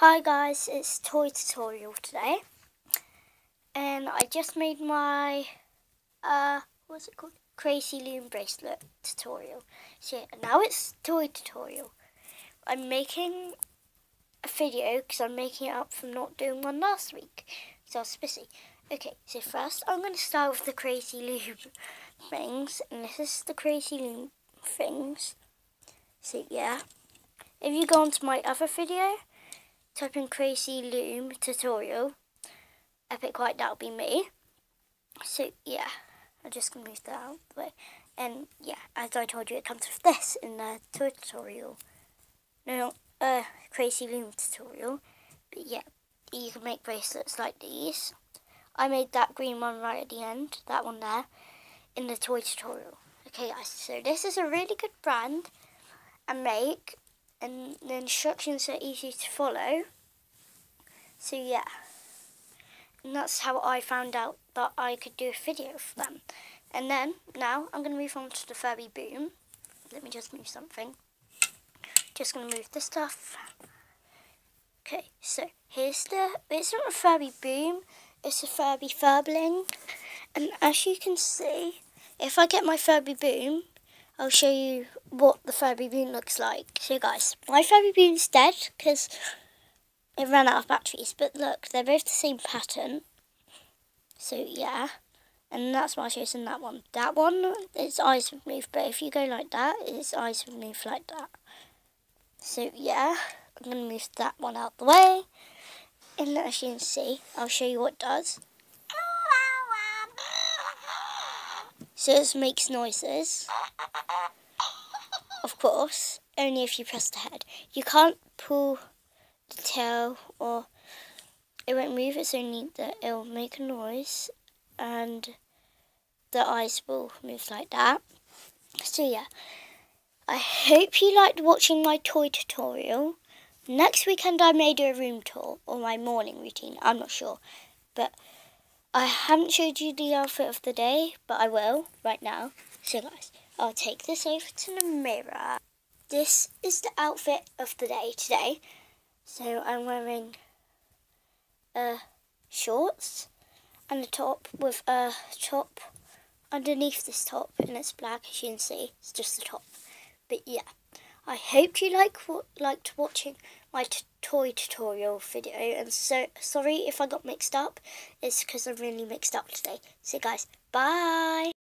Hi guys, it's toy tutorial today. And I just made my, uh, what's it called? Crazy Loom bracelet tutorial. So now it's toy tutorial. I'm making a video because I'm making it up from not doing one last week. So I was busy. Okay, so first I'm going to start with the Crazy Loom things. And this is the Crazy Loom things. So yeah. If you go onto my other video, type in Crazy Loom tutorial, Epic White, that'll be me. So yeah, I'm just going to move that out the way. And yeah, as I told you, it comes with this in the tutorial. No, uh, Crazy Loom tutorial. But yeah, you can make bracelets like these. I made that green one right at the end, that one there, in the toy tutorial. Okay guys, so this is a really good brand and make and the instructions are easy to follow. So yeah, and that's how I found out that I could do a video for them. And then, now, I'm going to move on to the Furby Boom. Let me just move something. Just going to move this stuff. Okay, so here's the, it's not a Furby Boom, it's a Furby Furbling. And as you can see, if I get my Furby Boom, I'll show you what the Furby Boom looks like. So guys, my Furby Boom's dead because it ran out of batteries. But look, they're both the same pattern. So yeah, and that's why I chosen that one. That one, its eyes would move, but if you go like that, its eyes would move like that. So yeah, I'm going to move that one out the way. And as you can see, I'll show you what it does. So this makes noises. Of course, only if you press the head. You can't pull the tail or it won't move, it's only that it'll make a noise and the eyes will move like that. So yeah, I hope you liked watching my toy tutorial. Next weekend I may do a room tour or my morning routine, I'm not sure. But I haven't showed you the outfit of the day, but I will right now. So guys, I'll take this over to the mirror. This is the outfit of the day today. So I'm wearing uh, shorts and a top with a top underneath this top and it's black as you can see. It's just the top. But yeah, I hope you like liked watching my toy tutorial video and so sorry if I got mixed up it's because I'm really mixed up today so guys bye